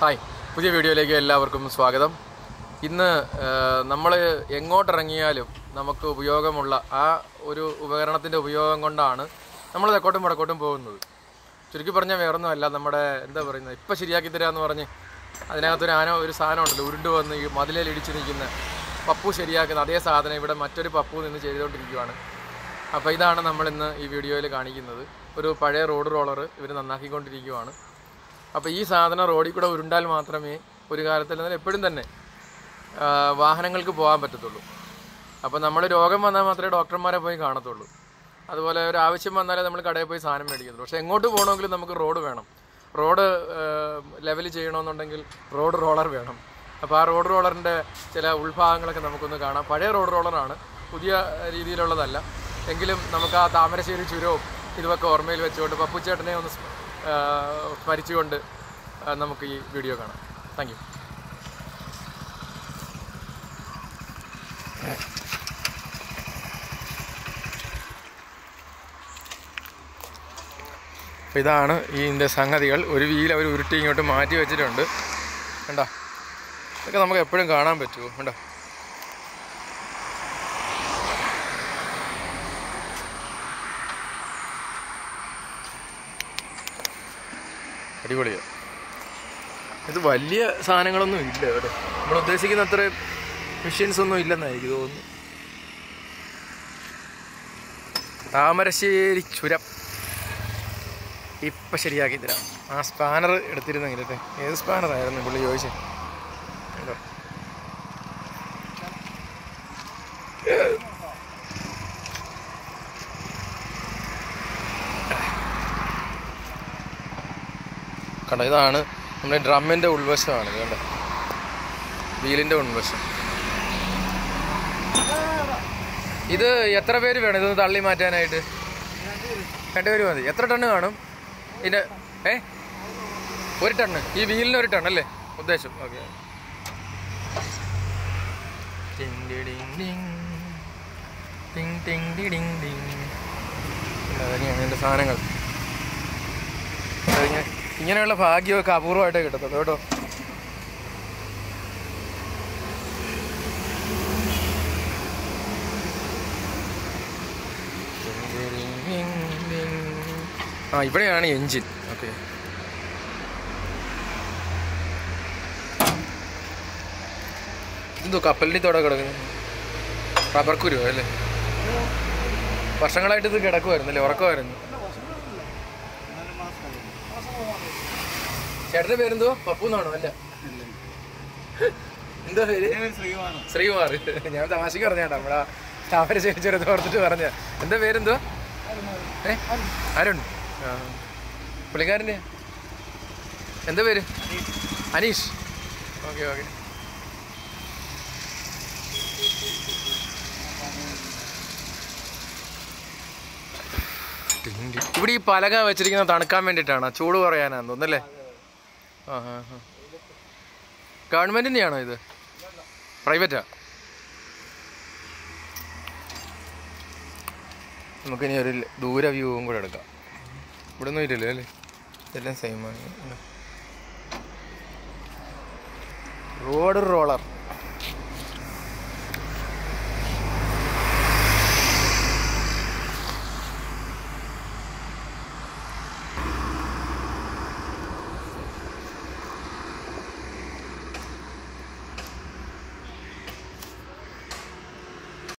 Hi. പുതിയ വീഡിയോയിലേക്ക് എല്ലാവർക്കും സ്വാഗതം. ഇന്ന് നമ്മൾ എങ്ങോട്ടിറങ്ങിയാലും നമുക്ക് ഉപയോഗമുള്ള ആ ഒരു ഉപകരണത്തിന്റെ ഉപയോഗം കൊണ്ടാണ് നമ്മൾ തെക്കോട്ടും വടക്കോട്ടും പോകുന്നത്. ചുരുക്കി പറഞ്ഞാൽ വേറൊന്നുമല്ല നമ്മുടെ എന്താ പറയുന്നത് ഇപ്പം ശരിയാക്കി തരാമെന്ന് പറഞ്ഞ് അതിനകത്തൊരു ആന ഒരു സാധനം ഉണ്ടല്ലോ ഉരുണ്ട് വന്ന് ഈ മതിലേൽ ഇടിച്ച് നിൽക്കുന്ന പപ്പു ശരിയാക്കുന്ന അതേ സാധനം ഇവിടെ മറ്റൊരു പപ്പു നിന്ന് ചെയ്തുകൊണ്ടിരിക്കുകയാണ് അപ്പോൾ ഇതാണ് നമ്മളിന്ന് ഈ വീഡിയോയിൽ കാണിക്കുന്നത്. ഒരു പഴയ റോഡ് റോളർ ഇവർ നന്നാക്കിക്കൊണ്ടിരിക്കുകയാണ് അപ്പോൾ ഈ സാധനം റോഡിൽ കൂടെ ഉരുണ്ടാൽ മാത്രമേ ഒരു കാലത്തിൽ എപ്പോഴും തന്നെ വാഹനങ്ങൾക്ക് പോകാൻ പറ്റത്തുള്ളൂ. അപ്പോൾ നമ്മൾ രോഗം വന്നാൽ മാത്രമേ ഡോക്ടർമാരെ പോയി കാണത്തുള്ളൂ. അതുപോലെ ഒരു ആവശ്യം വന്നാലേ നമ്മൾ കടയിൽ പോയി സാധനം മേടിക്കത്തുള്ളൂ. പക്ഷേ എങ്ങോട്ട് പോകണമെങ്കിലും നമുക്ക് റോഡ് വേണം. റോഡ് ലെവൽ ചെയ്യണമെന്നുണ്ടെങ്കിൽ റോഡ് റോളർ വേണം. അപ്പോൾ ആ റോഡ് റോളറിന്റെ ചില ഉൾഭാഗങ്ങളൊക്കെ നമുക്കൊന്ന് കാണാം. പഴയ റോഡ് റോളറാണ് പുതിയ രീതിയിലുള്ളതല്ല. എങ്കിലും നമുക്ക് ആ താമരശ്ശേരി ചുരവും ഇതുമൊക്കെ ഓർമ്മയിൽ വെച്ചുകൊണ്ട് പപ്പുച്ചേട്ടനെ ഒന്ന് സ്മരിച്ചുകൊണ്ട് നമുക്ക് ഈ വീഡിയോ കാണാം. താങ്ക് ഇതാണ് ഇതിന്റെ സംഗതികൾ. ഒരു വീൽ അവർ ഉരുട്ടി ഇങ്ങോട്ട് മാറ്റി വെച്ചിട്ടുണ്ട്. കണ്ടോ? ഇതൊക്കെ നമുക്ക് എപ്പോഴും കാണാൻ പറ്റുമോ? കണ്ടോ? അടിപൊളിയാണ് ഇത് വലിയ സാധനങ്ങളൊന്നും ഇല്ല ഇവിടെ. നമ്മൾ ഉദ്ദേശിക്കുന്ന അത്ര മെഷീൻസ് ഒന്നും ഇല്ലെന്നാണ് എനിക്ക് തോന്നുന്നു. താമരശ്ശേരി ചുരം. ഇപ്പം ശരിയാക്കി തരാം. ആ സ്പാനർ എടുത്തിരുന്നെങ്കിലേ ഏത് സ്പാനറായിരുന്നു പുള്ളി ചോദിച്ചത് കണ്ടോ ഇതാണ് നമ്മുടെ ഡ്രമ്മിന്റെ ഉൾവശമാണ് കണ്ട വീലിന്റെ ഉൾവശം ഇത് എത്ര പേര് വേണം ഇതൊന്ന് തള്ളി മാറ്റാനായിട്ട് രണ്ടുപേര് മതി എത്ര ടണ്ണ് കാണും ഇതിന്റെ ഏ ഒരു ടണ്ണ് ഈ വീലിന് ഒരു ടൺ അല്ലേ ഉദ്ദേശം ഓക്കെ അതൊക്കെയാണ് എന്റെ സാധനങ്ങൾ അതിങ്ങനെ ഇങ്ങനെയുള്ള ഭാഗ്യമൊക്കെ അപൂർവമായിട്ടേ കിട്ടത്തുള്ളൂ കേട്ടോ. ആ ഇവിടെയാണ് എഞ്ചിൻ ഓക്കെ. എന്തോ കപ്പലിന്റെ തോടെ കിടക്കുന്നു. റബ്ബർ കുരുവോ അല്ലേ? വർഷങ്ങളായിട്ട് ഇത് കിടക്കുമായിരുന്നു അല്ലേ ഉറക്കമായിരുന്നു. ചേട്ടന്റെ പേരെന്തോ? പപ്പു എന്നാണോ അല്ല? എന്താ പേര്? ശ്രീകുമാർ. ഞാൻ തമാശക്ക് പറഞ്ഞാട്ടാ നമ്മളാ താമരശ്ശേരി ചെറുത് ഓർത്തിട്ട് പറഞ്ഞ എന്താ പേരെന്തോ? ഏ? അരുൺ. പുള്ളിക്കാരന്റെ എന്താ പേര്? അനീഷ്. Okay okay. ഇവിടെ ഈ പലക വെച്ചിരിക്കുന്നത് തണുക്കാൻ വേണ്ടിയിട്ടാണ്. ചൂട് കുറയാനാന്ന് തോന്നല്ലേ ഗവൺമെന്റിന്റെയാണോ ഇത്? പ്രൈവറ്റാ? നമുക്കിനി ഒരു ദൂര വ്യൂവും കൂടെ എടുക്കാം. ഇവിടെ ഒന്നും ഇല്ലല്ലോ അല്ലേ? ഇതെല്ലാം സെയിം ആണ്. Road roller.